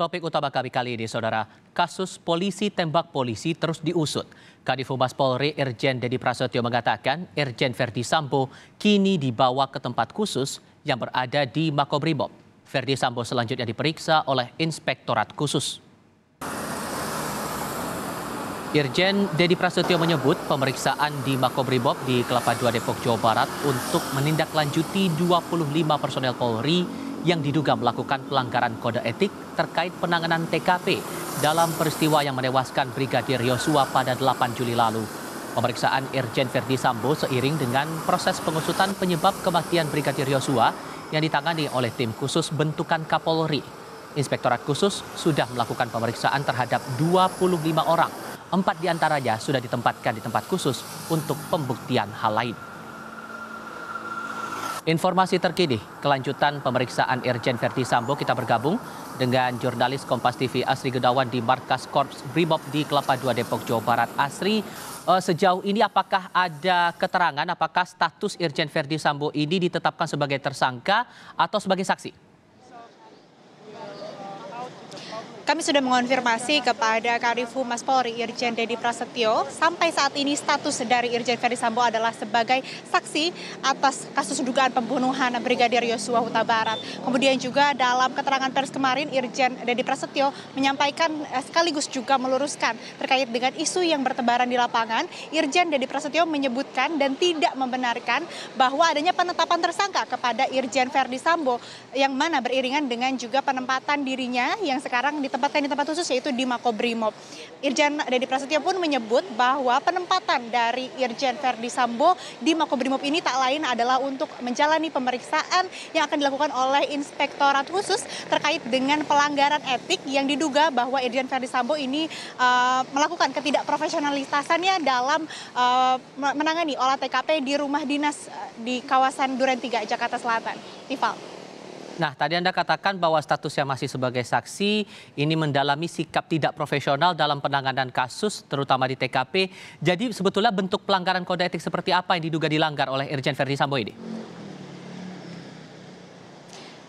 Topik utama kami kali ini, Saudara, kasus polisi tembak polisi terus diusut. Kadif Humas Polri Irjen Dedi Prasetyo mengatakan Irjen Verdi Sambo kini dibawa ke tempat khusus yang berada di Makobrimob. Verdi Sambo selanjutnya diperiksa oleh Inspektorat Khusus. Irjen Dedi Prasetyo menyebut pemeriksaan di Makobrimob di Kelapa II Depok, Jawa Barat untuk menindaklanjuti 25 personel Polri yang diduga melakukan pelanggaran kode etik terkait penanganan TKP dalam peristiwa yang menewaskan Brigadir Yosua pada 8 Juli lalu. Pemeriksaan Irjen Verdi Sambo seiring dengan proses pengusutan penyebab kematian Brigadir Yosua yang ditangani oleh tim khusus bentukan Kapolri. Inspektorat khusus sudah melakukan pemeriksaan terhadap 25 orang. Empat di antaranya sudah ditempatkan di tempat khusus untuk pembuktian hal lain. Informasi terkini, kelanjutan pemeriksaan Irjen Verdi Sambo kita bergabung dengan jurnalis Kompas TV Asri Gedawan di Markas Korps Brimob di Kelapa II Depok, Jawa Barat. Asri, uh, sejauh ini apakah ada keterangan apakah status Irjen Verdi Sambo ini ditetapkan sebagai tersangka atau sebagai saksi? Kami sudah mengonfirmasi kepada Kadif Humas Polri Irjen Dedi Prasetyo, sampai saat ini status dari Irjen Ferdi Sambo adalah sebagai saksi atas kasus dugaan pembunuhan Brigadir Yosua Huta Barat. Kemudian juga dalam keterangan pers kemarin Irjen Dedi Prasetyo menyampaikan eh, sekaligus juga meluruskan terkait dengan isu yang bertebaran di lapangan. Irjen Dedi Prasetyo menyebutkan dan tidak membenarkan bahwa adanya penetapan tersangka kepada Irjen Ferdi Sambo yang mana beriringan dengan juga penempatan dirinya yang sekarang ditempatkan ditempatkan di tempat khusus yaitu di Makobrimob. Irjen Dedi Prasetyo pun menyebut bahwa penempatan dari Irjen Verdi Sambo di Makobrimob ini tak lain adalah untuk menjalani pemeriksaan yang akan dilakukan oleh Inspektorat Khusus terkait dengan pelanggaran etik yang diduga bahwa Irjen Verdi Sambo ini uh, melakukan ketidakprofesionalitasannya dalam uh, menangani olah TKP di rumah dinas uh, di kawasan Duren 3 Jakarta Selatan. Tifal. Nah, tadi Anda katakan bahwa statusnya masih sebagai saksi, ini mendalami sikap tidak profesional dalam penanganan kasus, terutama di TKP. Jadi sebetulnya bentuk pelanggaran kode etik seperti apa yang diduga dilanggar oleh Irjen Verdi Sambo ini?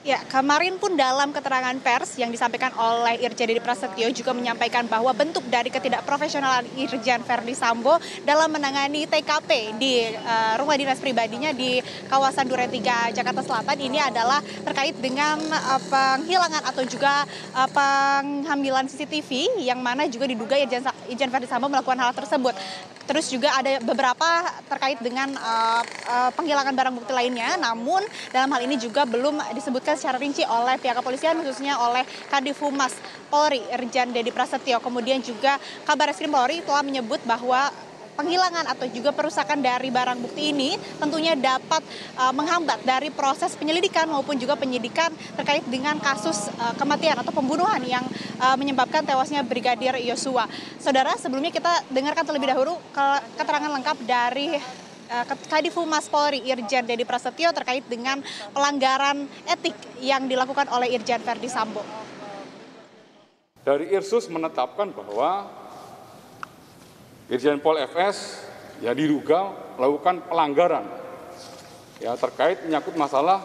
Ya, kemarin pun dalam keterangan pers yang disampaikan oleh Irjen Dedi Prasetyo juga menyampaikan bahwa bentuk dari ketidakprofesionalan Irjen Verdi Sambo dalam menangani TKP di uh, rumah dinas pribadinya di kawasan Duren 3 Jakarta Selatan ini adalah terkait dengan uh, penghilangan atau juga uh, pengambilan CCTV yang mana juga diduga Irjen, Irjen Verdi Sambo melakukan hal tersebut. Terus juga ada beberapa terkait dengan uh, penghilangan barang bukti lainnya, namun dalam hal ini juga belum disebutkan secara rinci oleh pihak kepolisian khususnya oleh Kadif Humas Polri Irjen Dedi Prasetyo. Kemudian juga kabar Eskrim Polri telah menyebut bahwa penghilangan atau juga perusakan dari barang bukti ini tentunya dapat uh, menghambat dari proses penyelidikan maupun juga penyidikan terkait dengan kasus uh, kematian atau pembunuhan yang uh, menyebabkan tewasnya Brigadir Yosua. Saudara, sebelumnya kita dengarkan terlebih dahulu keterangan lengkap dari Kadif Humas Polri Irjen Dedi Prasetyo terkait dengan pelanggaran etik yang dilakukan oleh Irjen Verdi Sambo. Dari Irsus menetapkan bahwa Irjen Pol FS ya diduga melakukan pelanggaran ya terkait menyangkut masalah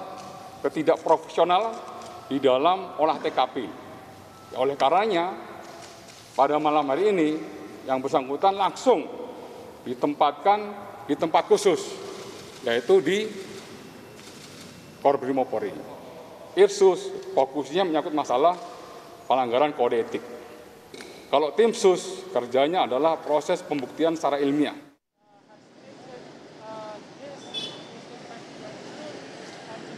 ketidakprofesionalan di dalam olah TKP. Ya, oleh karenanya pada malam hari ini yang bersangkutan langsung ditempatkan di tempat khusus, yaitu di Korbrimopori. Irsus fokusnya menyangkut masalah pelanggaran kode etik. Kalau tim sus kerjanya adalah proses pembuktian secara ilmiah.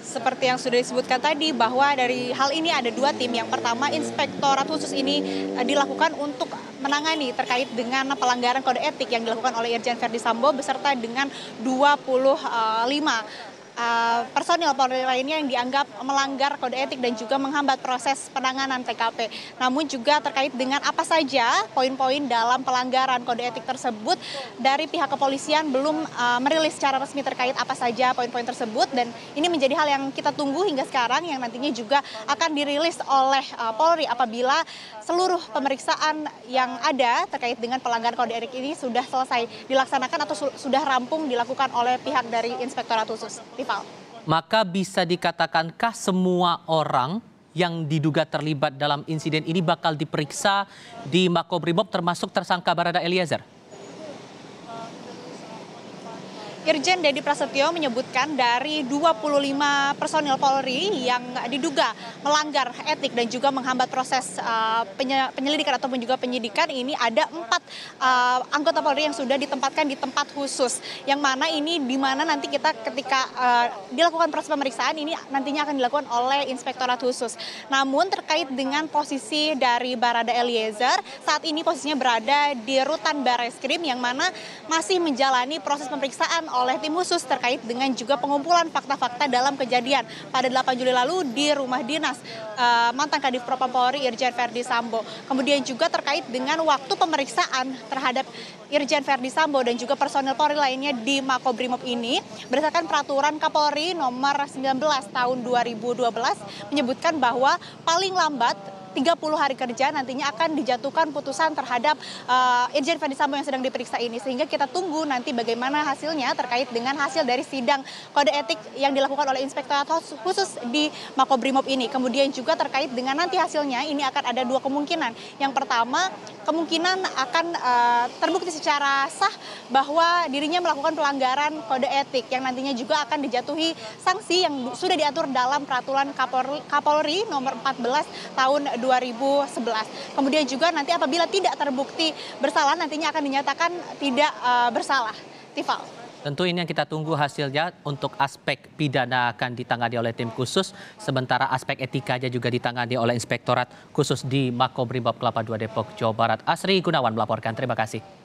seperti yang sudah disebutkan tadi bahwa dari hal ini ada dua tim. Yang pertama inspektorat khusus ini eh, dilakukan untuk menangani terkait dengan pelanggaran kode etik yang dilakukan oleh Irjen Verdi Sambo beserta dengan 25 uh, personil Polri lainnya yang dianggap melanggar kode etik dan juga menghambat proses penanganan TKP. Namun juga terkait dengan apa saja poin-poin dalam pelanggaran kode etik tersebut dari pihak kepolisian belum uh, merilis secara resmi terkait apa saja poin-poin tersebut dan ini menjadi hal yang kita tunggu hingga sekarang yang nantinya juga akan dirilis oleh uh, Polri apabila seluruh pemeriksaan yang ada terkait dengan pelanggaran kode etik ini sudah selesai dilaksanakan atau su sudah rampung dilakukan oleh pihak dari Inspektorat Khusus. Maka bisa dikatakankah semua orang yang diduga terlibat dalam insiden ini bakal diperiksa di Makobrimob termasuk tersangka Barada Eliezer? Irjen Dedi Prasetyo menyebutkan dari 25 personil Polri yang diduga melanggar etik dan juga menghambat proses uh, penyelidikan ataupun juga penyidikan ini ada empat uh, anggota Polri yang sudah ditempatkan di tempat khusus yang mana ini di mana nanti kita ketika uh, dilakukan proses pemeriksaan ini nantinya akan dilakukan oleh inspektorat khusus. Namun terkait dengan posisi dari Barada Eliezer saat ini posisinya berada di rutan Bareskrim yang mana masih menjalani proses pemeriksaan oleh tim khusus terkait dengan juga pengumpulan fakta-fakta dalam kejadian pada 8 Juli lalu di rumah dinas uh, mantan Kadif Propam Polri Irjen Verdi Sambo. Kemudian juga terkait dengan waktu pemeriksaan terhadap Irjen Verdi Sambo dan juga personil Polri lainnya di Makobrimob ini berdasarkan peraturan Kapolri nomor 19 tahun 2012 menyebutkan bahwa paling lambat 30 hari kerja nantinya akan dijatuhkan putusan terhadap uh, Irjen Sambo yang sedang diperiksa ini sehingga kita tunggu nanti bagaimana hasilnya terkait dengan hasil dari sidang kode etik yang dilakukan oleh inspektorat khusus di Makobrimob ini. Kemudian juga terkait dengan nanti hasilnya ini akan ada dua kemungkinan. Yang pertama kemungkinan akan uh, terbukti secara sah bahwa dirinya melakukan pelanggaran kode etik yang nantinya juga akan dijatuhi sanksi yang sudah diatur dalam peraturan Kapolri, Kapolri nomor 14 tahun 2011. Kemudian juga nanti apabila tidak terbukti bersalah nantinya akan dinyatakan tidak uh, bersalah. Tifal. Tentu ini yang kita tunggu hasilnya untuk aspek pidana akan ditangani oleh tim khusus, sementara aspek etikanya juga ditangani oleh Inspektorat khusus di Makobrimob Kelapa II Depok, Jawa Barat. Asri Gunawan melaporkan, terima kasih.